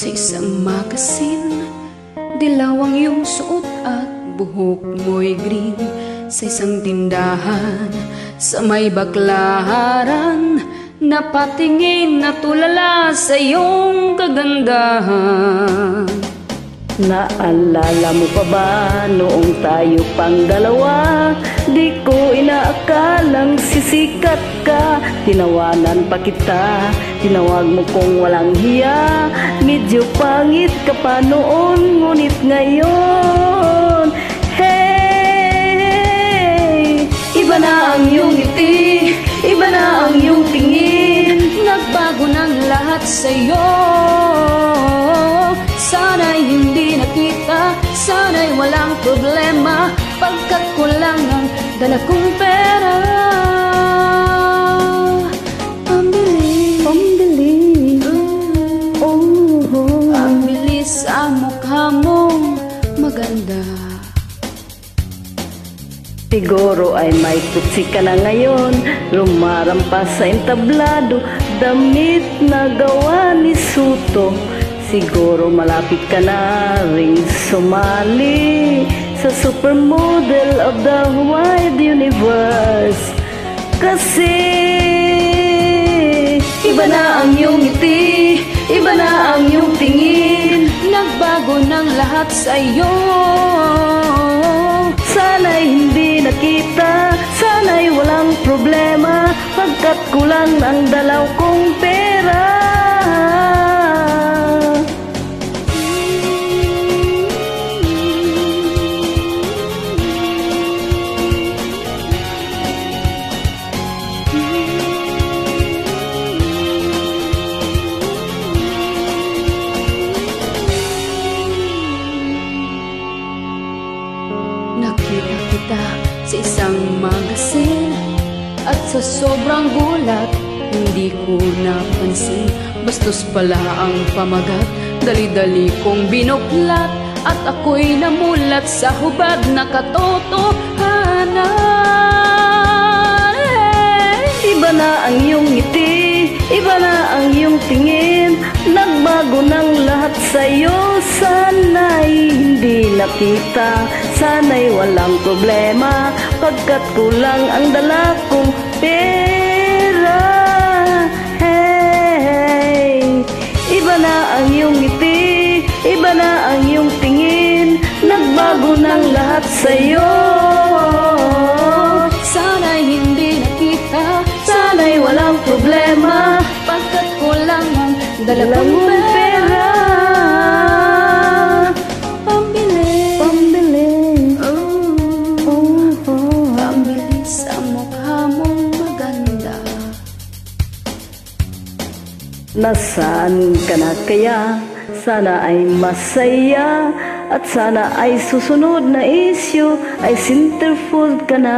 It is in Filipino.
sa isang magasin Dilaw ang suot at buhok mo'y green Sa isang tindahan sa may baklaran Napatingin na tulala sa iyong kagandahan Naalala mo pa ba noong tayo pang dalawa? Di ko inaakalang sisikat ka Tinawanan pa kita, tinawag mo kong walang hiya Medyo pangit ka pa noon, ngunit ngayon Hey! Iba na ang iyong ngiti, iba na ang iyong tingin. Nagbago ng lahat sa'yo. Sana'y hindi nakita, sana'y walang problema. Pagkat kulang ang dala kong pera Pambili, Pambili Oh, oh. ang bilis ang mukha mong maganda. Siguro ay may tutsi ka na ngayon. Lumarampas sa entablado. Damit na gawa ni Suto. Siguro malapit ka na ring sumali supermodel of the wide universe. Kasi Iba na ang iyong ngiti, iba na ang iyong tingin. Nagbago ng lahat sa iyo Sana'y hindi nakita Sana'y walang problema. Pagkat kulang ang dalaw kong pera kita sa isang magasin. At sa sobrang gulat, hindi ko napansin. Bastos pala ang pamagat, dali-dali kong binuklat. At ako'y namulat sa hubad na katotohanan! Iba na ang iyong ngiti Iba na ang iyong tingin. Nagbago ng lahat sa'yo nakita. Sana'y walang problema Pagkat kulang ang dala kong pera. Hey! Iba na ang iyong ngiti Iba na ang iyong tingin. Nagbago ng lahat sa'yo. Sana'y hindi nakita, Sana'y walang problema pagkat kulang ang dala kong pera Nasaan ka na kaya? Sana ay masaya At sana ay susunod na issue Ay centerfold ka na